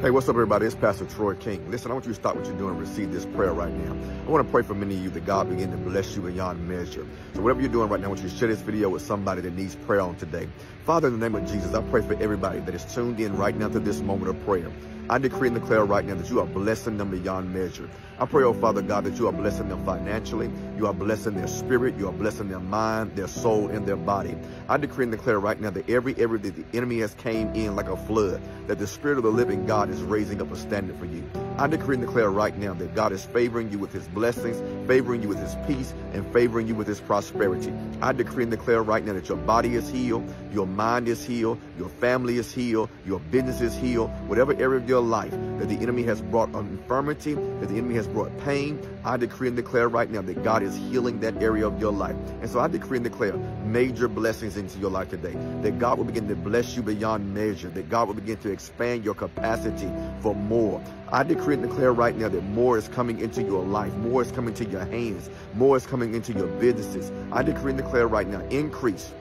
Hey, what's up, everybody? It's Pastor Troy King. Listen, I want you to stop what you're doing and receive this prayer right now. I want to pray for many of you that God begin to bless you beyond measure. So whatever you're doing right now, I want you to share this video with somebody that needs prayer on today. Father, in the name of Jesus, I pray for everybody that is tuned in right now to this moment of prayer. I decree and declare right now that you are blessing them beyond measure. I pray, oh Father God, that you are blessing them financially. You are blessing their spirit. You are blessing their mind, their soul, and their body. I decree and declare right now that every area that the enemy has came in like a flood, that the spirit of the living God is raising up a standard for you. I decree and declare right now that God is favoring you with his blessings, favoring you with his peace, and favoring you with his prosperity. I decree and declare right now that your body is healed, your mind is healed, your family is healed, your business is healed, whatever area of your life that the enemy has brought infirmity, that the enemy has brought pain, I decree and declare right now that God is healing that area of your life. And so I decree and declare major blessings into your life today, that God will begin to bless you beyond measure, that God will begin to expand your capacity for more. I decree and declare right now that more is coming into your life, more is coming to your hands, more is coming into your businesses. I decree and declare right now increase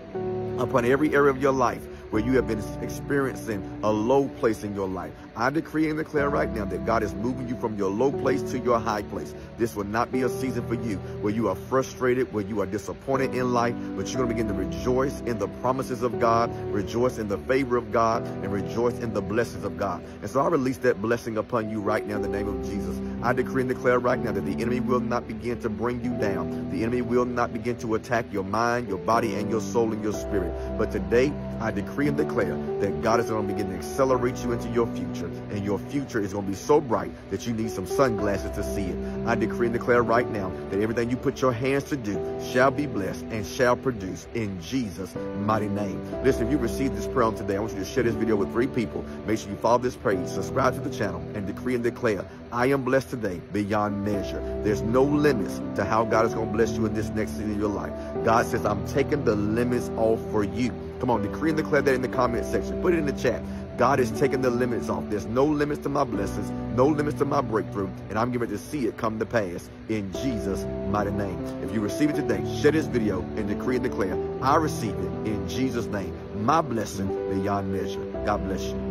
upon every area of your life where you have been experiencing a low place in your life. I decree and declare right now that God is moving you from your low place to your high place. This will not be a season for you where you are frustrated, where you are disappointed in life, but you're going to begin to rejoice in the promises of God, rejoice in the favor of God, and rejoice in the blessings of God. And so I release that blessing upon you right now in the name of Jesus. I decree and declare right now that the enemy will not begin to bring you down. The enemy will not begin to attack your mind, your body, and your soul and your spirit. But today, I decree and declare that God is going to begin to accelerate you into your future and your future is going to be so bright that you need some sunglasses to see it. I decree and declare right now that everything you put your hands to do shall be blessed and shall produce in Jesus' mighty name. Listen, if you received this prayer on today, I want you to share this video with three people. Make sure you follow this page, subscribe to the channel, and decree and declare, I am blessed today beyond measure. There's no limits to how God is going to bless you in this next season of your life. God says, I'm taking the limits off for you. Come on, decree and declare that in the comment section. Put it in the chat. God is taking the limits off. There's no limits to my blessings, no limits to my breakthrough, and I'm going to see it come to pass in Jesus' mighty name. If you receive it today, share this video and decree and declare, I receive it in Jesus' name. My blessing beyond measure. God bless you.